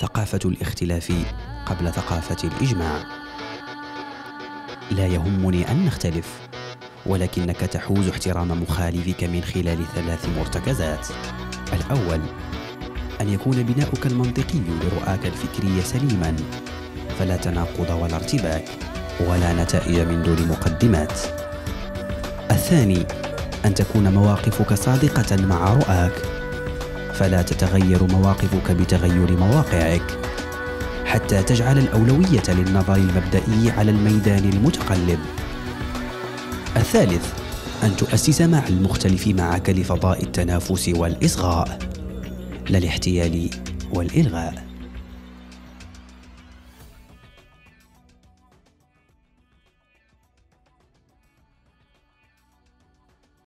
ثقافة الاختلاف قبل ثقافة الإجماع. لا يهمني أن نختلف ولكنك تحوز احترام مخالفك من خلال ثلاث مرتكزات. الأول أن يكون بناؤك المنطقي لرؤاك الفكرية سليما فلا تناقض ولا ارتباك ولا نتائج من دون مقدمات. الثاني أن تكون مواقفك صادقة مع رؤاك. فلا تتغير مواقفك بتغير مواقعك. حتى تجعل الأولوية للنظر المبدئي على الميدان المتقلب. الثالث أن تؤسس مع المختلف معك لفضاء التنافس والإصغاء. لا الاحتيال والإلغاء.